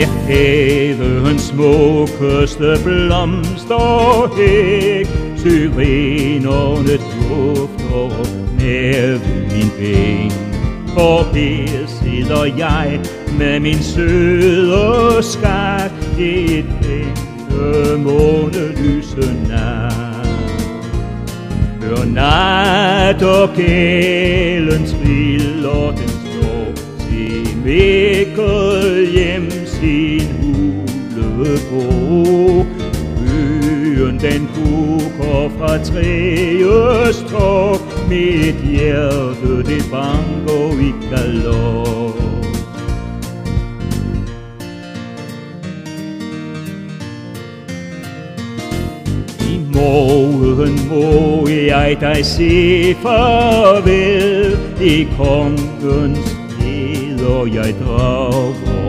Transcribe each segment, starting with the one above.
er havens smukkeste blomsterhæk Syrenerne dufter nær ved min bænk Og her sidder jeg med min søde skat Et ægte månelyse nat Hør nat og gælen triller den står Se Mikkel hjem sin hule på. Byen den kukker fra træets top Mit hjerte det banker i galop morgen må jeg dig se farvel. I kongens heder jeg drager.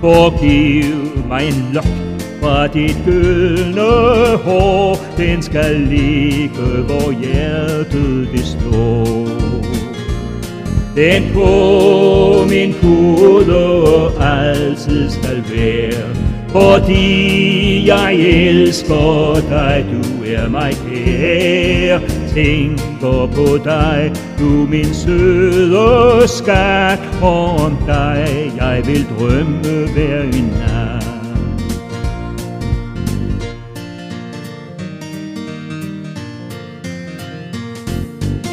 Forgiv mig en lok fra dit gyldne hår. Den skal ligge, hvor hjertet det står Den på min pude altid skal være fordi jeg elsker dig, du er mig kær. Tænker på dig, du min søde skat. Og Om dig jeg vil drømme hver en nat.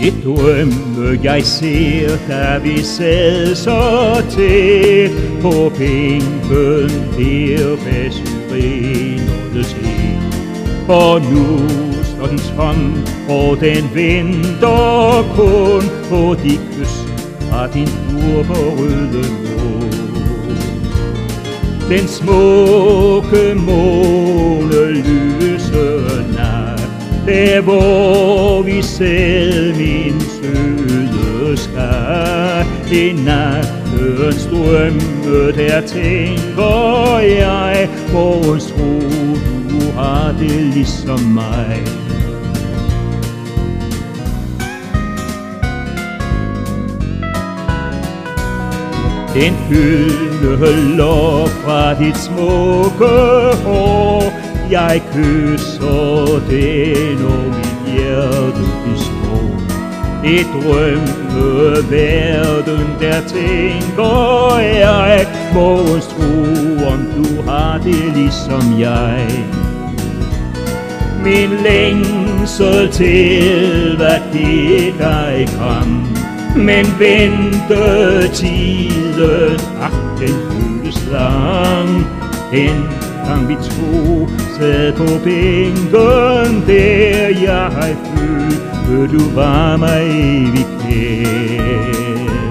Et drømme jeg ser, da vi sad så tæt på bænken der bag syrenernes hæk. For nu står den tom, og den venter kun på de kys fra din urberøde mund. Den smukke måne lyse nat, der hvor vi sad min søn husker I nattens drømme, der tænker jeg, Vores tro, du har det ligesom mig. En hylde lov fra dit smukke hår. Jeg kysser den, og mit hjerte består I drømme verden, der tænker jeg vores tro, om du har det ligesom jeg Min længsel til, hvad det dig kom men ventetiden, ach, den føles lang. Den gang vi tog sad på bænken, der jeg følte, du var mig evig kær.